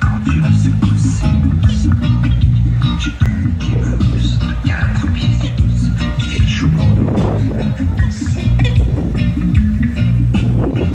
Quand